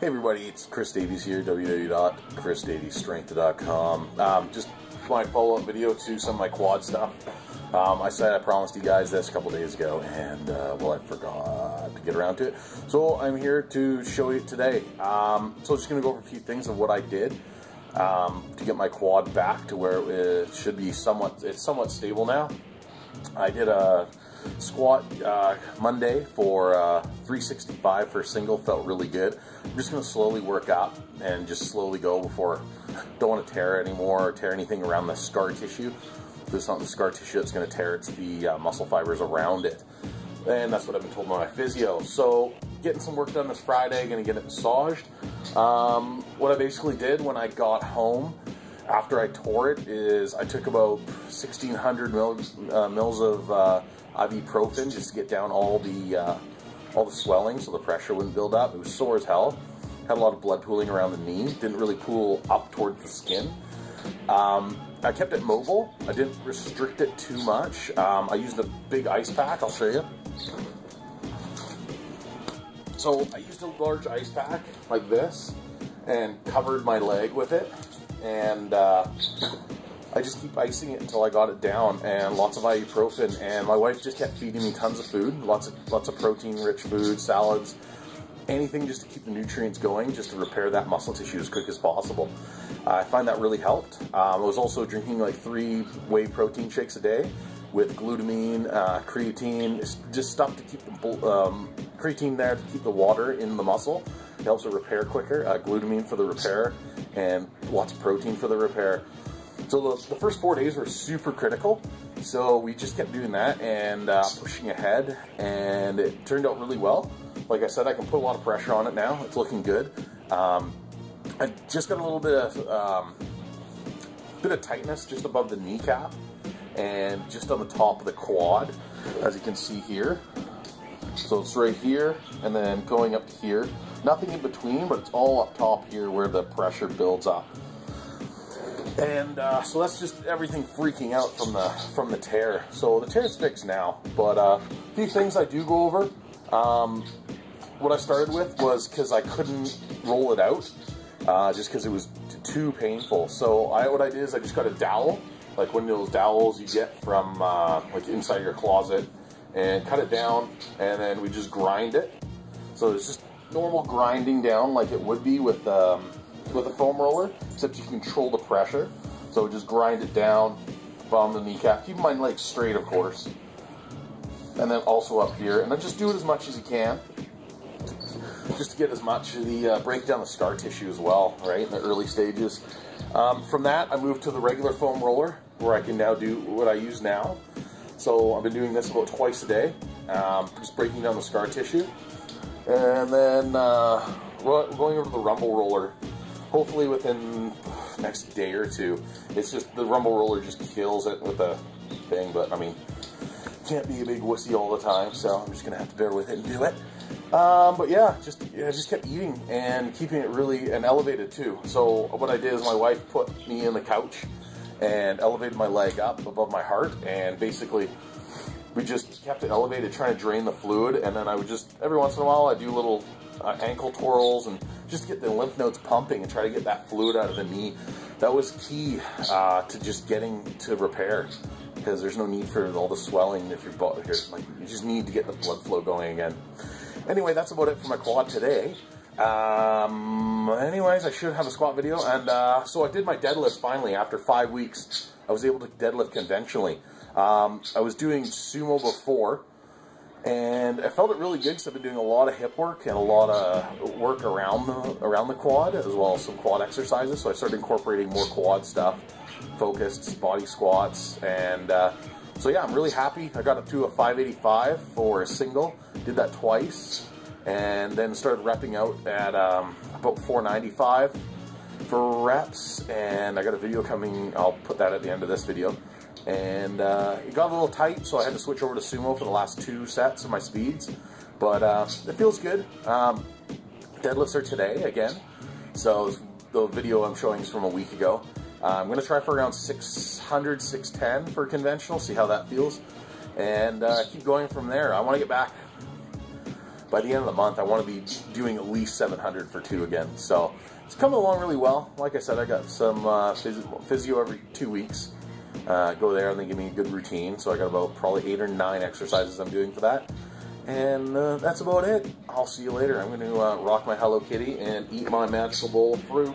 Hey everybody, it's Chris Davies here, www.chrisdaviesstrength.com. Um, just my follow-up video to some of my quad stuff. Um, I said I promised you guys this a couple days ago, and uh, well, I forgot to get around to it. So I'm here to show you today. Um, so I'm just going to go over a few things of what I did um, to get my quad back to where it should be somewhat, it's somewhat stable now. I did a squat uh, Monday for uh, 365 for a single, felt really good. I'm just gonna slowly work up and just slowly go before, don't wanna tear anymore or tear anything around the scar tissue. It's not the scar tissue that's gonna tear, it's the uh, muscle fibers around it. And that's what I've been told by my physio. So getting some work done this Friday, gonna get it massaged. Um, what I basically did when I got home, after I tore it is I took about 1600 mils, uh, mils of uh, ibuprofen just to get down all the uh, all the swelling so the pressure wouldn't build up. It was sore as hell. Had a lot of blood pooling around the knee. Didn't really pool up towards the skin. Um, I kept it mobile. I didn't restrict it too much. Um, I used a big ice pack. I'll show you. So I used a large ice pack like this and covered my leg with it and uh, I just keep icing it until I got it down, and lots of ibuprofen. And my wife just kept feeding me tons of food, lots of lots of protein-rich food, salads, anything just to keep the nutrients going, just to repair that muscle tissue as quick as possible. Uh, I find that really helped. Um, I was also drinking like three whey protein shakes a day with glutamine, uh, creatine, just stuff to keep the um, creatine there to keep the water in the muscle. Helps it repair quicker. Uh, glutamine for the repair, and lots of protein for the repair. So the, the, first four days were super critical. So we just kept doing that and uh, pushing ahead, and it turned out really well. Like I said, I can put a lot of pressure on it now. It's looking good. Um, I just got a little bit of um, bit of tightness just above the kneecap and just on the top of the quad, as you can see here. So it's right here, and then going up to here. Nothing in between, but it's all up top here where the pressure builds up. And uh, so that's just everything freaking out from the from the tear. So the tear is fixed now, but uh, a few things I do go over. Um, what I started with was because I couldn't roll it out, uh, just because it was too painful. So I, what I did is I just got a dowel, like one of those dowels you get from uh, like inside your closet, and cut it down, and then we just grind it. So it's just normal grinding down like it would be with um, with a foam roller, except you control the pressure. So just grind it down, bottom the kneecap. Keep my legs straight, of course. And then also up here. And then just do it as much as you can. Just to get as much of the, uh, break down the scar tissue as well, right, in the early stages. Um, from that, I moved to the regular foam roller, where I can now do what I use now. So I've been doing this about twice a day, um, just breaking down the scar tissue. And then uh, we're going over the rumble roller, hopefully within next day or two. It's just, the rumble roller just kills it with the thing, but I mean, can't be a big wussy all the time, so I'm just gonna have to bear with it and do it. Um, but yeah, just yeah, just kept eating and keeping it really and elevated too. So what I did is my wife put me in the couch and elevated my leg up above my heart and basically we just kept it elevated, trying to drain the fluid, and then I would just, every once in a while, I'd do little uh, ankle twirls and just get the lymph nodes pumping and try to get that fluid out of the knee. That was key uh, to just getting to repair because there's no need for all the swelling if you're here. Like, you just need to get the blood flow going again. Anyway, that's about it for my quad today. Um, anyways, I should have a squat video. And uh, so I did my deadlift finally after five weeks. I was able to deadlift conventionally. Um, I was doing sumo before, and I felt it really good because I've been doing a lot of hip work and a lot of work around the around the quad, as well as some quad exercises. So I started incorporating more quad stuff, focused body squats, and uh, so yeah, I'm really happy. I got up to a 585 for a single, did that twice, and then started repping out at um, about 495 for reps, and I got a video coming, I'll put that at the end of this video, and uh, it got a little tight, so I had to switch over to sumo for the last two sets of my speeds. But uh, it feels good. Um, deadlifts are today again, so the video I'm showing is from a week ago. Uh, I'm going to try for around 600, 610 for conventional, see how that feels, and uh, keep going from there. I want to get back by the end of the month, I want to be doing at least 700 for two again. So it's coming along really well. Like I said, I got some uh, physio every two weeks. Uh, go there and they give me a good routine. So I got about probably eight or nine exercises I'm doing for that. And uh, that's about it. I'll see you later. I'm going to uh, rock my Hello Kitty and eat my magical bowl of fruit.